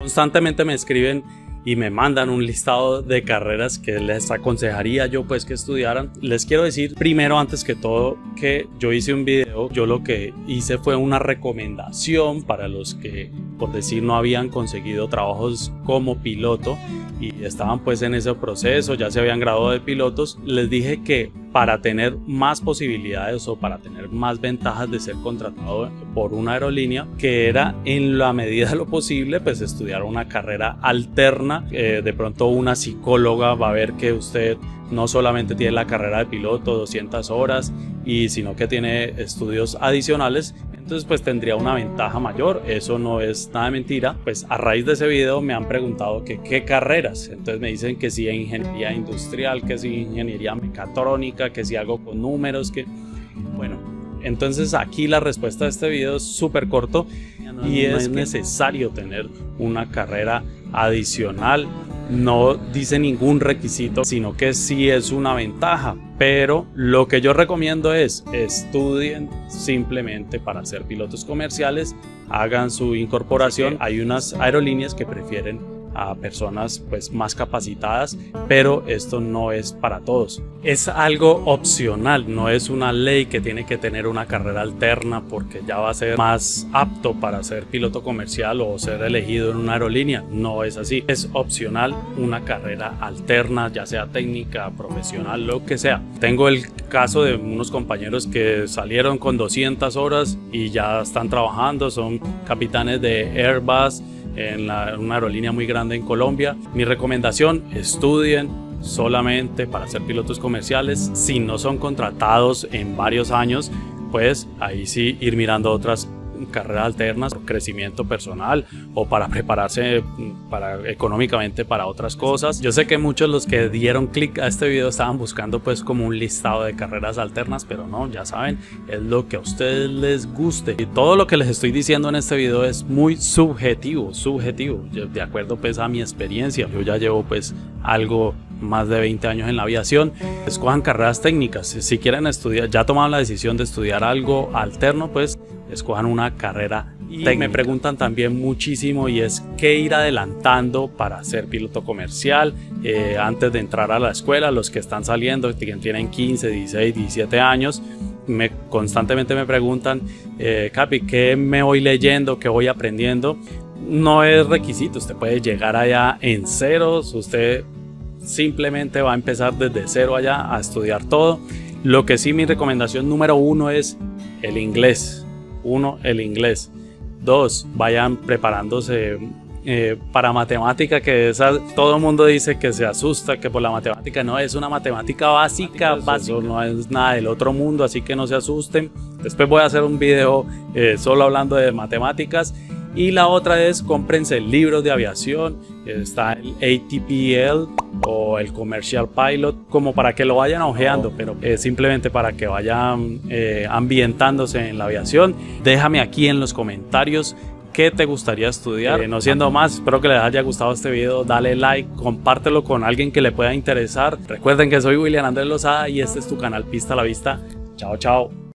Constantemente me escriben y me mandan un listado de carreras que les aconsejaría yo pues que estudiaran. Les quiero decir primero antes que todo que yo hice un video, yo lo que hice fue una recomendación para los que por decir no habían conseguido trabajos como piloto y estaban pues en ese proceso, ya se habían graduado de pilotos, les dije que para tener más posibilidades o para tener más ventajas de ser contratado por una aerolínea, que era en la medida de lo posible pues estudiar una carrera alterna, eh, de pronto una psicóloga va a ver que usted no solamente tiene la carrera de piloto, 200 horas, y sino que tiene estudios adicionales entonces pues tendría una ventaja mayor, eso no es nada de mentira, pues a raíz de ese video me han preguntado que qué carreras, entonces me dicen que si ingeniería industrial, que si ingeniería mecatrónica, que si algo con números, que bueno, entonces aquí la respuesta de este video es súper corto y es necesario tener una carrera adicional. No dice ningún requisito, sino que sí es una ventaja. Pero lo que yo recomiendo es estudien simplemente para ser pilotos comerciales, hagan su incorporación. Hay unas aerolíneas que prefieren a personas pues más capacitadas, pero esto no es para todos. Es algo opcional, no es una ley que tiene que tener una carrera alterna porque ya va a ser más apto para ser piloto comercial o ser elegido en una aerolínea. No es así. Es opcional una carrera alterna, ya sea técnica, profesional, lo que sea. Tengo el caso de unos compañeros que salieron con 200 horas y ya están trabajando, son capitanes de Airbus en una aerolínea muy grande en Colombia. Mi recomendación, estudien solamente para ser pilotos comerciales. Si no son contratados en varios años, pues ahí sí ir mirando otras carreras alternas, crecimiento personal o para prepararse para, económicamente para otras cosas. Yo sé que muchos los que dieron clic a este video estaban buscando pues como un listado de carreras alternas, pero no, ya saben, es lo que a ustedes les guste. Y todo lo que les estoy diciendo en este video es muy subjetivo, subjetivo, de acuerdo pues a mi experiencia. Yo ya llevo pues algo más de 20 años en la aviación, escojan carreras técnicas. Si quieren estudiar, ya tomaron la decisión de estudiar algo alterno, pues escojan una carrera y me preguntan también muchísimo y es qué ir adelantando para ser piloto comercial eh, antes de entrar a la escuela, los que están saliendo, que tienen 15, 16, 17 años, me, constantemente me preguntan, eh, Capi, ¿qué me voy leyendo? ¿Qué voy aprendiendo? No es requisito, usted puede llegar allá en ceros, usted simplemente va a empezar desde cero allá a estudiar todo. Lo que sí mi recomendación número uno es el inglés uno, el inglés. Dos, vayan preparándose eh, para matemática, que esa, todo el mundo dice que se asusta, que por la matemática no es una matemática básica, básica. no es nada del otro mundo, así que no se asusten. Después voy a hacer un video eh, solo hablando de matemáticas y la otra es cómprense libros de aviación, está el ATPL o el Commercial Pilot, como para que lo vayan ojeando, pero eh, simplemente para que vayan eh, ambientándose en la aviación. Déjame aquí en los comentarios qué te gustaría estudiar. Eh, no siendo más, espero que les haya gustado este video. Dale like, compártelo con alguien que le pueda interesar. Recuerden que soy William Andrés Lozada y este es tu canal Pista a la Vista. Chao, chao.